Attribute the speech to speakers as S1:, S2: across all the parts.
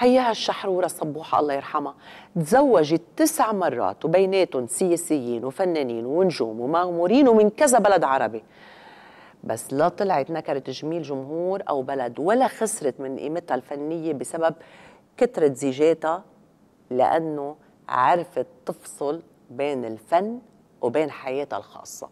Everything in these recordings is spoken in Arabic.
S1: هيها الشحرورة الصبوحة الله يرحمها تزوجت تسع مرات وبيناتهم سياسيين وفنانين ونجوم ومغمورين ومن كذا بلد عربي. بس لا طلعت نكرت جميل جمهور أو بلد ولا خسرت من قيمتها الفنية بسبب كثرة زيجاتها لأنه عرفت تفصل بين الفن وبين حياتها الخاصة.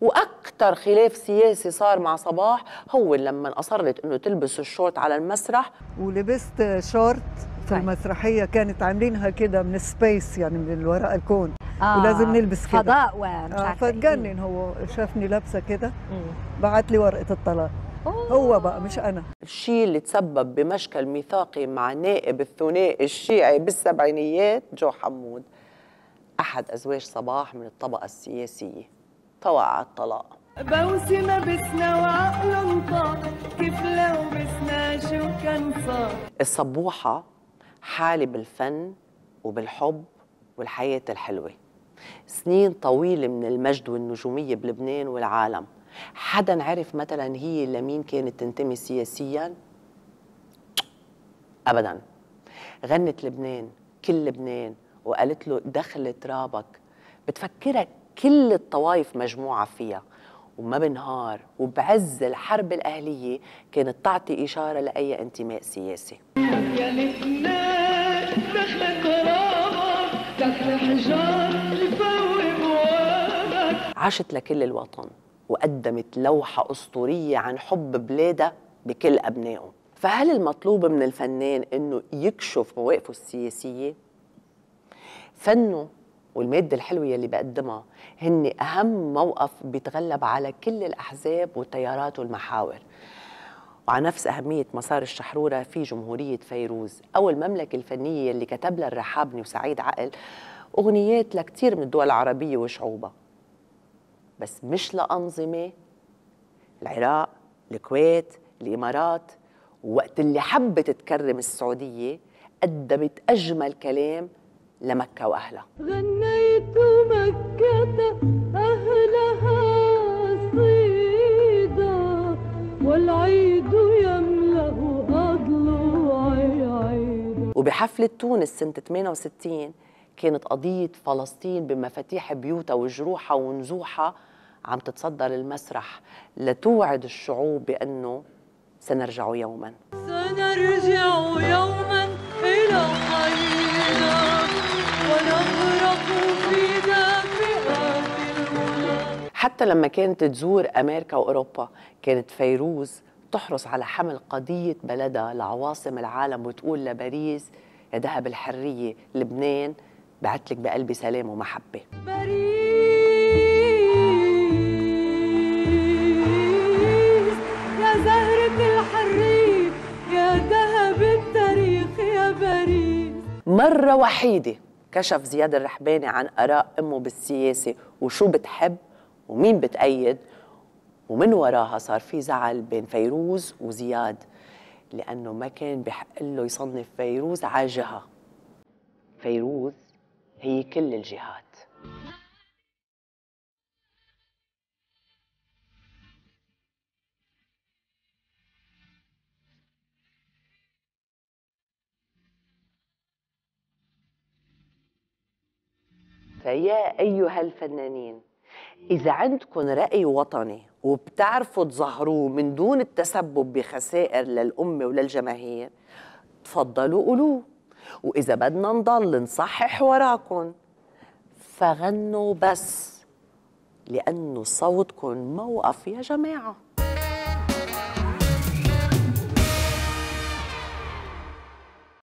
S1: وأكثر خلاف سياسي صار مع صباح هو لما أصرت إنه تلبس الشورت على المسرح.
S2: ولبست شورت في
S3: طيب.
S2: المسرحية كانت عاملينها كده من space يعني من الوراء الكون.
S3: آه
S2: ولازم نلبس كده.
S3: فضاء ومش
S2: آه
S3: عارفة إيه.
S2: فتجنن هو. شافني لابسة كده. بعت لي ورقة الطلاق. هو بقى مش أنا.
S1: الشيء اللي تسبب بمشكل ميثاقي مع نائب الثنائي الشيعي بالسبعينيات جو حمود. أحد أزواج صباح من الطبقة السياسية. توقع الطلاق.
S4: بوسمة بسنا وعقل انطاق كيف لو بسنا شو كان صار
S1: الصبوحة حالة بالفن وبالحب والحياة الحلوة. سنين طويلة من المجد والنجومية بلبنان والعالم. حدا عرف مثلا هي لمين كانت تنتمي سياسيا؟ أبدا. غنت لبنان كل لبنان وقالت له دخل ترابك بتفكرك كل الطوائف مجموعة فيها وما بنهار وبعز الحرب الأهلية كانت تعطي إشارة لأي انتماء سياسي.
S4: يا لبنان دخل حجار
S1: عاشت لكل الوطن وقدمت لوحة أسطورية عن حب بلادها بكل أبنائه. فهل المطلوب من الفنان أنه يكشف مواقفه السياسية؟ فنه والمادة الحلوة اللي بقدمها هن أهم موقف بيتغلب على كل الأحزاب والتيارات والمحاور. وعلى نفس أهمية مسار الشحرورة في جمهورية فيروز أو المملكة الفنية اللي كتب لها الرحابني وسعيد عقل أغنيات لكتير من الدول العربية وشعوبها. بس مش لأنظمة العراق الكويت الإمارات وقت اللي حبت تكرم السعودية قدمت أجمل كلام لمكة وأهلها.
S4: غنيت مكة أهلها صيدا والعيد يملأ أضلوعي عيدا.
S1: وبحفلة تونس سنة 68 كانت قضية فلسطين بمفاتيح بيوتها وجروحها ونزوحها عم تتصدر المسرح لتوعد الشعوب بأنه سنرجع يوماً.
S4: سنرجع
S1: حتى لما كانت تزور أمريكا وأوروبا كانت فيروز تحرص على حمل قضية بلدها لعواصم العالم وتقول لباريس يا ذهب الحرية لبنان بعتلك بقلبي سلام ومحبة.
S4: باريس يا زهرة الحرية يا ذهب التاريخ يا باريس.
S1: مرة وحيدة كشف زياد الرحباني عن آراء أمه بالسياسة وشو بتحب؟ ومين بتأيد؟ ومن وراها صار في زعل بين فيروز وزياد لأنه ما كان بحق له يصنف فيروز على جهة. فيروز هي كل الجهات. فيا أيها الفنانين إذا عندكم رأي وطني وبتعرفوا تظهروه من دون التسبب بخسائر للأمة وللجماهير تفضلوا قولوه. وإذا بدنا نضل نصحح وراكم فغنوا بس لأنه صوتكم موقف يا جماعة.